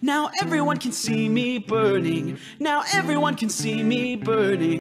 Now everyone can see me burning. Now everyone can see me burning.